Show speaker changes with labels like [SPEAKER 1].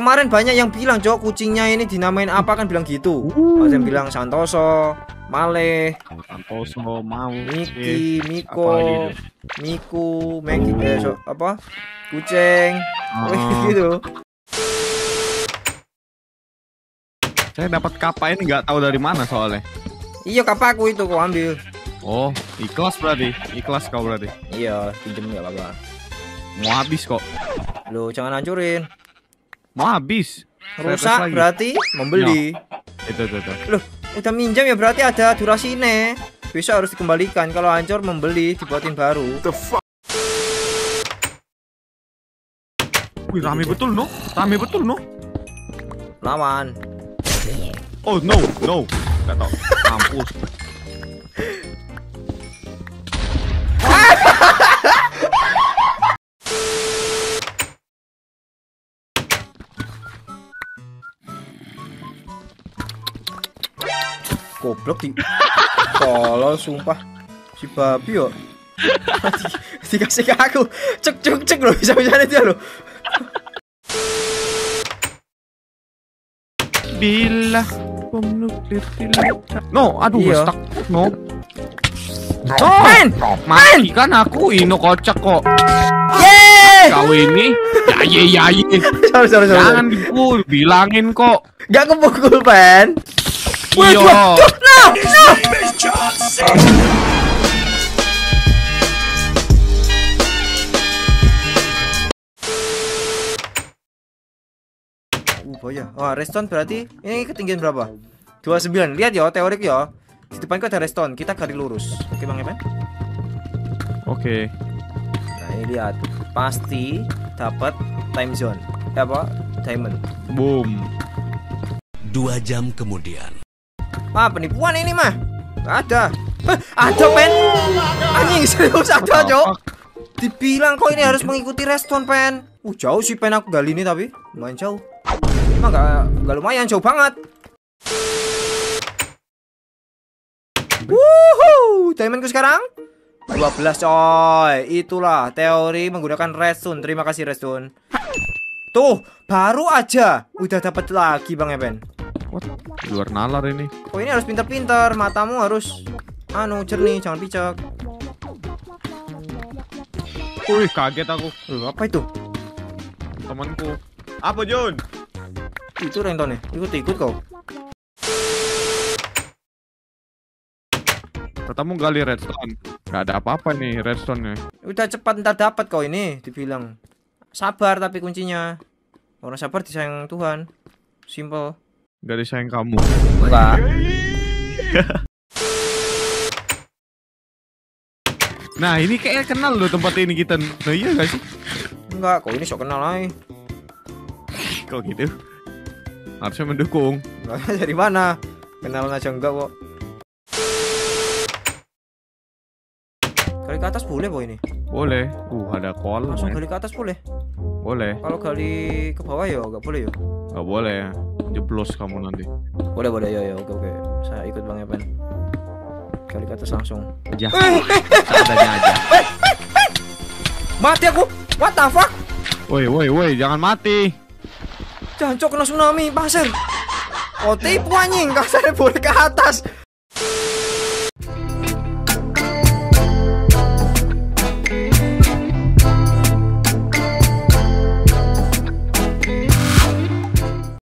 [SPEAKER 1] Kemarin banyak yang bilang, Cok, kucingnya ini dinamain apa kan bilang gitu.
[SPEAKER 2] Uh.
[SPEAKER 1] Ada yang bilang Santoso, Male,
[SPEAKER 2] Santoso mau
[SPEAKER 1] Miki, Miko? Miku, Meki, eh, so- apa? Kucing.
[SPEAKER 2] Ah.
[SPEAKER 1] gitu.
[SPEAKER 2] Saya dapat kapa ini nggak tahu dari mana soalnya.
[SPEAKER 1] Iya, kapaku itu kau ambil.
[SPEAKER 2] Oh, ikhlas berarti. Ikhlas kau berarti.
[SPEAKER 1] Iya, pinjem nggak apa-apa.
[SPEAKER 2] Mau habis kok.
[SPEAKER 1] Lo jangan hancurin.
[SPEAKER 2] Mau habis.
[SPEAKER 1] Rusak
[SPEAKER 2] lagi.
[SPEAKER 1] berarti membeli.
[SPEAKER 2] Itu itu itu.
[SPEAKER 1] Loh, udah minjam ya berarti ada durasinya. Besok harus dikembalikan. Kalau hancur membeli dibuatin baru.
[SPEAKER 2] Wih, rame betul, no? Rame betul, no?
[SPEAKER 1] Lawan.
[SPEAKER 2] Oh, no, no. Gak tau. Mampus.
[SPEAKER 1] Goblok di Tolol sumpah. Si babi yo. Di- Dikasih ke aku. Cek cek cek loh bisa-bisa dia loh.
[SPEAKER 2] Bila bom nuklir. No, aduh,
[SPEAKER 1] Iya.
[SPEAKER 2] stuck. No.
[SPEAKER 1] Main!
[SPEAKER 2] Mati kan aku ino kocak kok.
[SPEAKER 1] Yeay!
[SPEAKER 2] Kau ini ya ye ya ye.
[SPEAKER 1] Sorry sorry sorry.
[SPEAKER 2] Jangan dipukul, bilangin kok.
[SPEAKER 1] Gak kepukul pen. Tuh, no, no. Uh, bahaya. Wah, reston berarti ini ketinggian berapa? 29. Lihat ya, teorik ya. Di depanku ada reston. Kita garis lurus. Oke, Bang Evan?
[SPEAKER 2] Oke.
[SPEAKER 1] Nah, ini lihat. Pasti dapat time zone. Apa? Diamond.
[SPEAKER 2] Boom.
[SPEAKER 3] Dua jam kemudian.
[SPEAKER 1] Ah, penipuan ini mah. Gak ada. Hah, ada pen. Anjing serius ada, Cok. Dibilang kok ini harus mengikuti reston pen. Uh, jauh sih pen aku gali ini tapi lumayan jauh. Emang gak, gak lumayan jauh banget. Wuhu, diamondku sekarang 12 coy. Itulah teori menggunakan redstone. Terima kasih redstone. Tuh, baru aja udah dapat lagi Bang Evan.
[SPEAKER 2] What? Luar nalar ini.
[SPEAKER 1] Oh ini harus pintar-pintar, matamu harus anu jernih, jangan picak.
[SPEAKER 2] Wih, kaget aku.
[SPEAKER 1] Loh, apa itu?
[SPEAKER 2] Temanku. Apa, Jun?
[SPEAKER 1] Itu ringtone Ikut-ikut kau.
[SPEAKER 2] Katamu gali redstone. Gak ada apa-apa nih redstone-nya.
[SPEAKER 1] Udah cepat ntar dapat kau ini, dibilang. Sabar tapi kuncinya. Orang sabar disayang Tuhan. Simple.
[SPEAKER 2] Gak disayang kamu.
[SPEAKER 1] Enggak.
[SPEAKER 2] Nah, ini kayaknya kenal loh tempat ini kita. Nah, iya gak sih?
[SPEAKER 1] Enggak, kau ini sok kenal aja.
[SPEAKER 2] Kok gitu? Harusnya mendukung.
[SPEAKER 1] Enggak dari mana? Kenalan aja enggak kok. Gali ke atas boleh boy ini.
[SPEAKER 2] Boleh. Uh, ada kolam.
[SPEAKER 1] Langsung gali ke atas boleh.
[SPEAKER 2] Boleh.
[SPEAKER 1] Kalau gali ke bawah ya enggak boleh ya.
[SPEAKER 2] Gak boleh. Jeblos kamu nanti.
[SPEAKER 1] Boleh boleh ya ya oke oke. Saya ikut Bang Evan. Gali ke atas langsung.
[SPEAKER 2] Aja. Seadanya aja.
[SPEAKER 1] Mati aku. What the fuck?
[SPEAKER 2] Woi, woi, woi, jangan mati.
[SPEAKER 1] Jancok kena tsunami pasir. Oh tipu anjing, kasarnya boleh ke atas.